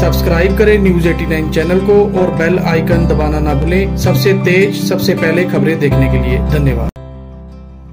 Subscribe करें news 89 channel को और बेल आइकन दबाना ना भूलें। सबसे तेज, सबसे पहले खबरें देखने के लिए धन्यवाद।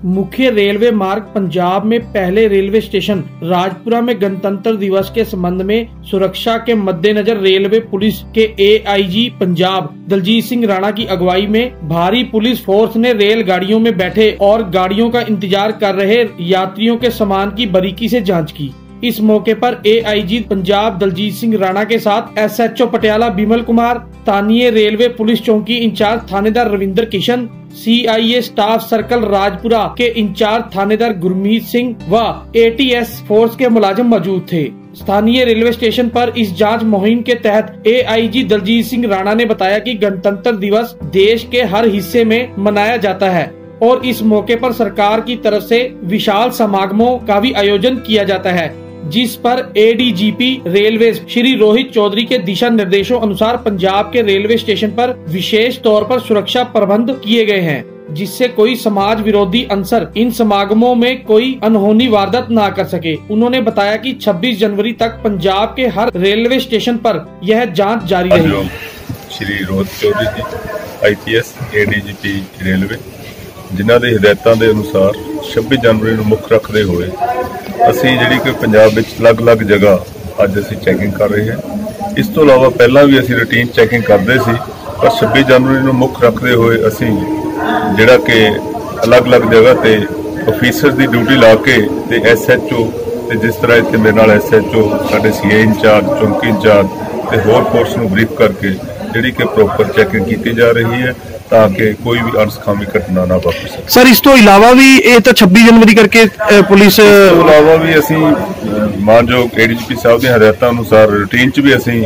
मुख्य रेलवे मार्ग पंजाब में पहले रेलवे स्टेशन राजपुरा में गणतंत्र दिवस के संबंध में सुरक्षा के मद्देनजर रेलवे पुलिस के एआईजी पंजाब दलजीत सिंह राणा की अगुवाई में भारी पुलिस फोर्स ने रेल गाड़ियों में बैठे और गाड़ियों का इंतज़ार कर रहे यात्रियों के सामान की बारीकी से जाँच की। इस मौके पर एआईजी पंजाब दलजीत सिंह राणा के साथ एसएचओ पटियाला बिमल कुमार, स्थानीय रेलवे पुलिस चौकी इंचार्ज थानेदार Ravinder Kishan CIA staff circle Rajpura के इंचार्ज थानेदार गुरमीत सिंह व एटीएस फोर्स के मुलाजिम मौजूद थे। स्थानीय रेलवे स्टेशन पर इस जाँच मुहिम के तहत एआईजी दलजीत सिंह राणा ने बताया कि गणतंत्र दिवस देश के हर हिस्से में मनाया जाता है और इस मौके पर सरकार की तरफ़ से विशाल समागमों का भी आयोजन किया जाता है। जिस पर एडीजीपी रेलवे श्री रोहित चौधरी के दिशा निर्देशों अनुसार पंजाब के रेलवे स्टेशन पर विशेष तौर पर सुरक्षा प्रबंध किए गए हैं जिससे कोई समाज विरोधी अंसर इन समागमों में कोई अनहोनी वारदात ना कर सके उन्होंने बताया कि 26 जनवरी तक पंजाब के हर रेलवे स्टेशन पर यह जांच जारी रहेगी ਸ਼੍ਰੀ ਰੋਹਿਤ ਚੌਧਰੀ ਜੀ ਆਈਪੀਐਸ ਏਡੀਜੀਪੀ ਰੇਲਵੇ ਜਿਨ੍ਹਾਂ ਦੇ ਹਦਾਇਤਾਂ ਦੇ ਅਨੁਸਾਰ 26 ਜਨਵਰੀ ਨੂੰ ਮੁੱਖ ਰੱਖਦੇ ਹੋਏ ਅਸੀਂ ਜਿਹੜੀ ਕਿ ਪੰਜਾਬ ਵਿੱਚ ਅਲੱਗ-ਅਲੱਗ ਜਗ੍ਹਾ ਅੱਜ ਅਸੀਂ ਚੈਕਿੰਗ ਕਰ ਰਹੇ ਹਾਂ। ਇਸ ਤੋਂ ਇਲਾਵਾ ਪਹਿਲਾਂ ਵੀ ਅਸੀਂ ਰੂਟੀਨ ਚੈਕਿੰਗ ਕਰਦੇ ਸੀ, ਪਰ 26 ਜਨਵਰੀ ਨੂੰ ਮੁੱਖ ਰੱਖਦੇ ਹੋਏ ਅਸੀਂ ਜਿਹੜਾ ਕਿ ਅਲੱਗ-ਅਲੱਗ ਜਗ੍ਹਾ ਤੇ ਅਫੀਸਰ ਦੀ ਡਿਊਟੀ ਲਾ ਕੇ ਤੇ ਐਸਐਚਓ ਤੇ ਜਿਸ ਤਰ੍ਹਾਂ ਇੱਥੇ ਮੇਰੇ ਨਾਲ ਐਸਐਚਓ ਸਾਡੇ ਸੀਏ ਇੰਚਾਰਜ, ਚੌਂਕੀ ਇੰਚਾਰਜ ਤੇ ਹੋਰ ਫੋਰਸ ਨੂੰ ਬਰੀਫ ਕਰਕੇ ਜਿਹੜੀ ਕਿ ਪ੍ਰੋਪਰ ਚੈਕਿੰਗ ਕੀਤੀ ਜਾ ਰਹੀ ਹੈ। ਤਾਂ ਕਿ ਕੋਈ ਵੀ ਅਣਸਖਾਵੀ ਘਟਨਾ ਨਾ ਵਾਪਰ ਸਕੇ। ਸਰ ਇਸ ਤੋਂ ਇਲਾਵਾ ਵੀ ਇਹ ਤਾਂ 26 ਜਨਵਰੀ ਕਰਕੇ ਅ, ਪੁਲਿਸ ਇਸ ਤੋਂ ਇਲਾਵਾ ਵੀ ਅਸੀਂ ਅਹ, ਮਾਨਯੋਗ ਏਡੀਜੀਪੀ ਸਾਹਿਬ ਦੀਆਂ ਹਦਾਇਤਾਂ ਅਨੁਸਾਰ ਰੂਟੀਨ 'ਚ ਵੀ ਅਸੀਂ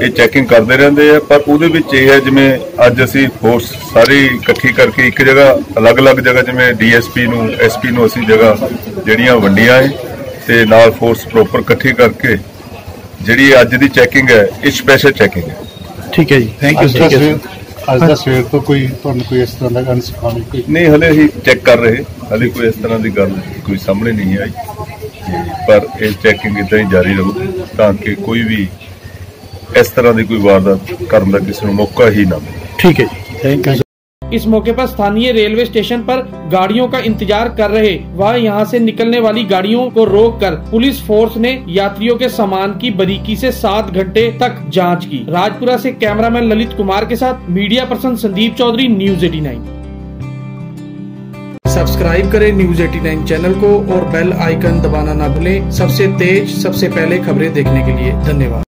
ਇਹ ਚੈਕਿੰਗ ਕਰਦੇ ਰਹਿੰਦੇ ਆ ਪਰ ਉਹਦੇ ਵਿੱਚ ਇਹ ਹੈ ਜਿਵੇਂ ਅੱਜ ਅਸੀਂ ਫੋਰਸ ਸਾਰੀ ਇਕੱਠੀ ਕਰਕੇ ਇੱਕ ਜਗ੍ਹਾ ਅਲੱਗ-ਅਲੱਗ ਜਗ੍ਹਾ ਜਿਵੇਂ ਡੀਐਸਪੀ ਨੂੰ ਐਸਪੀ ਨੂੰ ਅਸੀਂ ਜਗ੍ਹਾ ਜਿਹੜੀਆਂ ਵੰਡੀਆਂ ਹੈ ਤੇ ਨਾਲ ਫੋਰਸ ਪ੍ਰੋਪਰ ਇਕੱਠੀ ਕਰਕੇ ਜਿਹੜੀ ਅੱਜ ਦੀ ਚੈਕਿੰਗ ਹੈ ਇਹ ਸਪੈਸ਼ਲ ਚੈਕਿੰਗ ਹੈ। ਠੀਕ ਹੈ ਜੀ। ਥੈਂਕ ਯੂ ਸਵੇਰ ਅੱਜ ਦਾ ਸਵੇਰ ਤੋਂ ਕੋਈ ਤੁਹਾਨੂੰ ਕੋਈ ਇਸ ਤਰ੍ਹਾਂ ਦਾ ਅਨਸਖਾਮੀ ਕੋਈ? ਨਹੀਂ ਹਲੇ ਅਸੀਂ ਚੈੱਕ ਕਰ ਰਹੇ ਹਲੇ ਕੋਈ ਇਸ ਤਰ੍ਹਾਂ ਦੀ ਗੱਲ ਕੋਈ ਸਾਹਮਣੇ ਨਹੀਂ ਆਈ। ਪਰ ਇਹ ਚੈਕਿੰਗ ਇਦਾਂ ਹੀ ਜਾਰੀ ਰਹੂ ਤਾਂ ਕਿ ਕੋਈ ਵੀ ਇਸ ਤਰ੍ਹਾਂ ਦੀ ਕੋਈ ਵਾਰਦਾਤ ਕਰਨ ਦਾ ਕਿਸੇ ਨੂੰ ਮੌਕਾ ਹੀ ਨਾ ਮਿਲੇ। ਠੀਕ ਹੈ ਜੀ। ਥੈਂਕ ਯੂ इस मौके पर स्थानीय रेलवे स्टेशन पर गाड़ियों का इंतज़ार कर रहे वह यहाँ से निकलने वाली गाड़ियों को रोककर पुलिस फोर्स ने यात्रियों के सामान की बारीकी से सात घंटे तक जाँच की। राजपुरा से कैमरामैन ललित कुमार के साथ media person Sandeep Chaudhary, news 89 subscribe करें न्यूज़ 89 चैनल को और बेल आइकन दबाना ना भूलें। सबसे तेज, सबसे पहले खबरें देखने के लिए धन्यवाद।